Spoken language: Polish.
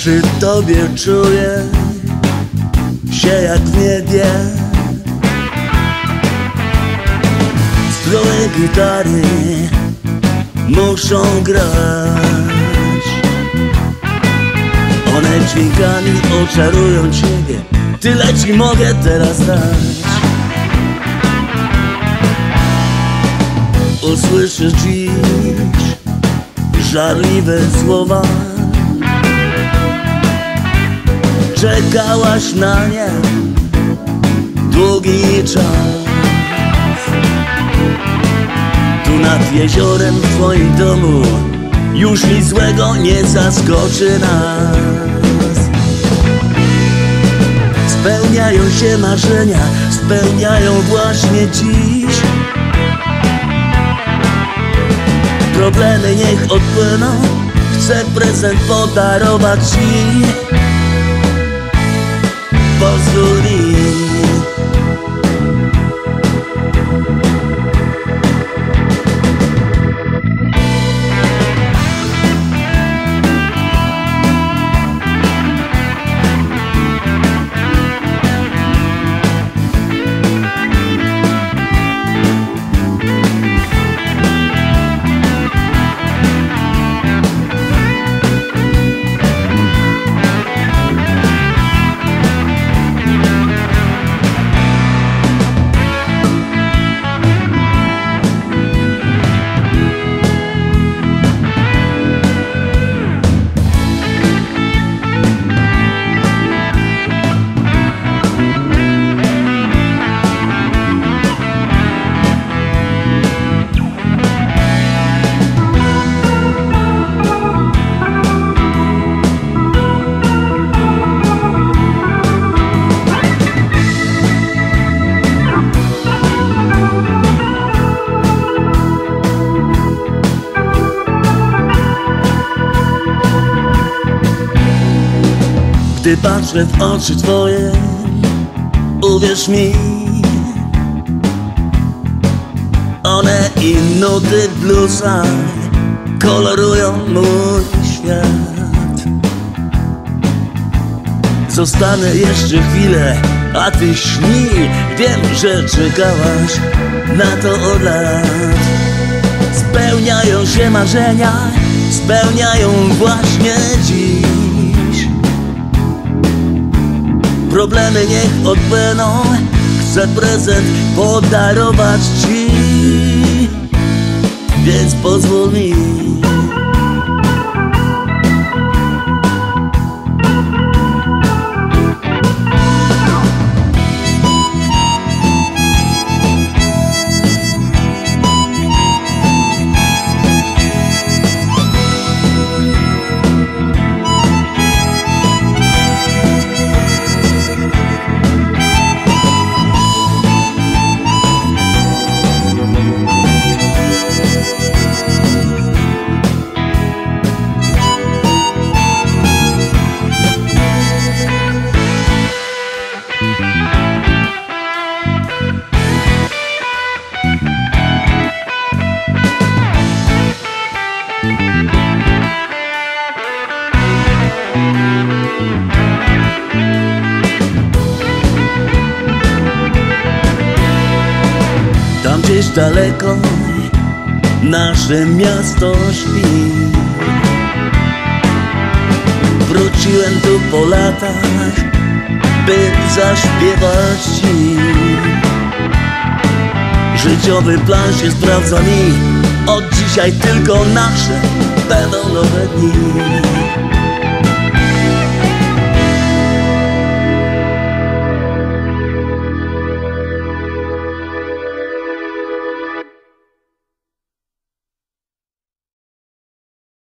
Przy tobie czuję się jak w niebie. Stroje gitary muszą grać. One dźwiękami oczarują ciebie. Tyle ci mogę teraz dać. Usłyszysz dziś żarliwe słowa Czekałaś na nie długi czas. Tu nad jeziorem w twoim domu Już nic złego nie zaskoczy nas. Spełniają się marzenia Spełniają właśnie dziś. Problemy niech odpłyną Chcę prezent podarować ci Pozwól mi Gdy patrzę w oczy twoje Uwierz mi One i nuty bluesa Kolorują mój świat. Zostanę jeszcze chwilę A ty śnij. Wiem, że czekałaś Na to od lat. Spełniają się marzenia Spełniają właśnie dziś Problemy niech odpłyną Chcę prezent podarować ci. Więc pozwól mi daleko nasze miasto śpi. Wróciłem tu po latach, by zaśpiewać ci. Życiowy plan się sprawdza mi Od dzisiaj tylko nasze będą nowe dni